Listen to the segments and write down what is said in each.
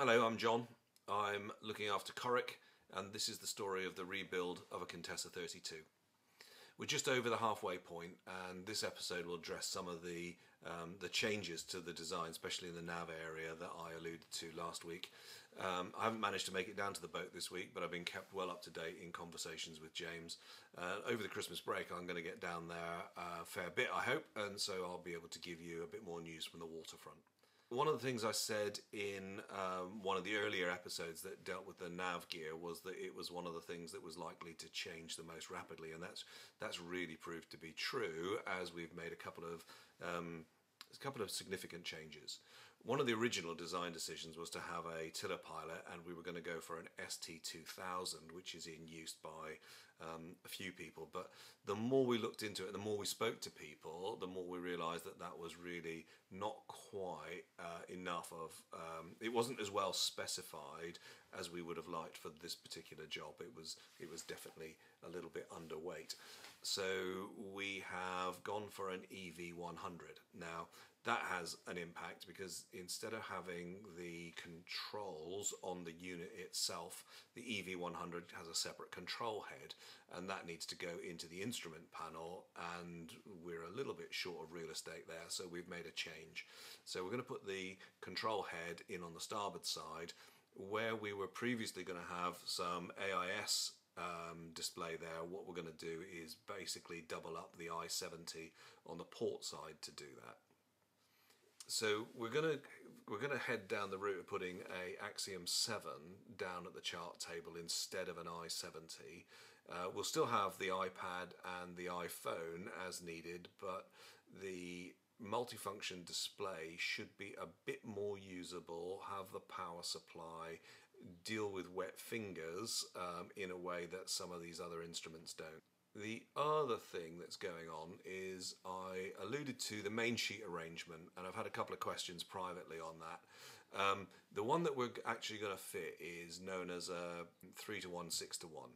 Hello, I'm John. I'm looking after Coric and this is the story of the rebuild of a Contessa 32. We're just over the halfway point and this episode will address some of the um, the changes to the design, especially in the nav area that I alluded to last week. Um, I haven't managed to make it down to the boat this week, but I've been kept well up to date in conversations with James. Uh, over the Christmas break, I'm going to get down there a fair bit, I hope, and so I'll be able to give you a bit more news from the waterfront. One of the things I said in um, one of the earlier episodes that dealt with the nav gear was that it was one of the things that was likely to change the most rapidly, and that's that's really proved to be true as we've made a couple of um, a couple of significant changes. One of the original design decisions was to have a tiller pilot and we were going to go for an ST2000 which is in use by um, a few people but the more we looked into it the more we spoke to people the more we realized that that was really not quite uh, enough of um, it wasn't as well specified as we would have liked for this particular job. It was it was definitely a little bit underweight. So we have gone for an EV100 now that has an impact because instead of having the controls on the unit itself, the EV100 has a separate control head and that needs to go into the instrument panel and we're a little bit short of real estate there so we've made a change. So we're going to put the control head in on the starboard side where we were previously going to have some AIS um, display there, what we're going to do is basically double up the i70 on the port side to do that. So we're gonna we're gonna head down the route of putting a Axiom 7 down at the chart table instead of an i70. Uh, we'll still have the iPad and the iPhone as needed, but the multifunction display should be a bit more usable, have the power supply, deal with wet fingers um, in a way that some of these other instruments don't. The other thing that's going on is I alluded to the main sheet arrangement and I've had a couple of questions privately on that. Um, the one that we're actually going to fit is known as a 3 to 1, 6 to 1.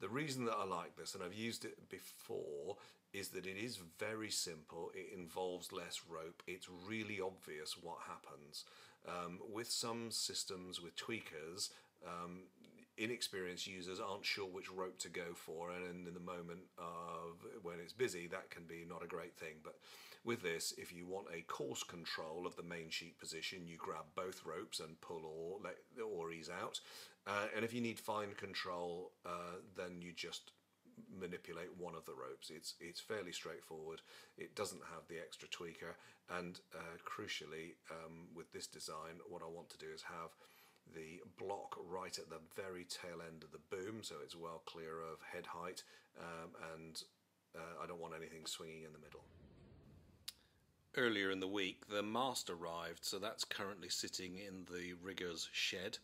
The reason that I like this, and I've used it before, is that it is very simple, it involves less rope, it's really obvious what happens. Um, with some systems with tweakers, um, inexperienced users aren't sure which rope to go for and in the moment of when it's busy that can be not a great thing. But with this if you want a coarse control of the main sheet position you grab both ropes and pull or let the oaries out. Uh, and if you need fine control uh, then you just manipulate one of the ropes. It's it's fairly straightforward. It doesn't have the extra tweaker. And uh, crucially um, with this design what I want to do is have the block right at the very tail end of the boom so it's well clear of head height um, and uh, I don't want anything swinging in the middle. Earlier in the week the mast arrived so that's currently sitting in the rigger's shed.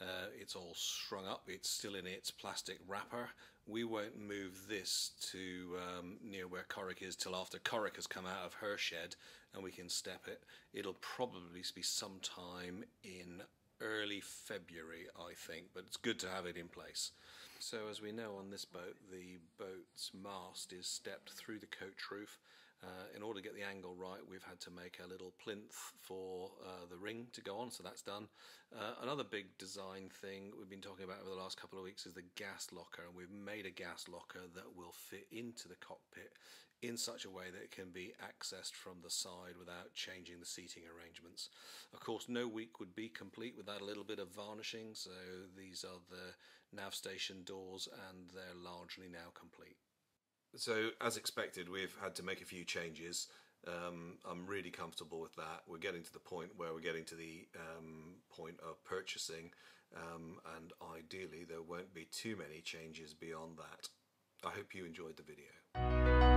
Uh, it's all strung up, it's still in its plastic wrapper. We won't move this to um, near where Coric is till after Coric has come out of her shed and we can step it. It'll probably be sometime in early February, I think, but it's good to have it in place. So as we know on this boat, the boat's mast is stepped through the coach roof. Uh, in order to get the angle right, we've had to make a little plinth for uh, the ring to go on, so that's done. Uh, another big design thing we've been talking about over the last couple of weeks is the gas locker, and we've made a gas locker that will fit into the cockpit in such a way that it can be accessed from the side without changing the seating arrangements. Of course, no week would be complete without a little bit of varnishing, so these are the nav station doors and they're largely now complete. So, as expected, we've had to make a few changes. Um, I'm really comfortable with that. We're getting to the point where we're getting to the um, point of purchasing, um, and ideally, there won't be too many changes beyond that. I hope you enjoyed the video.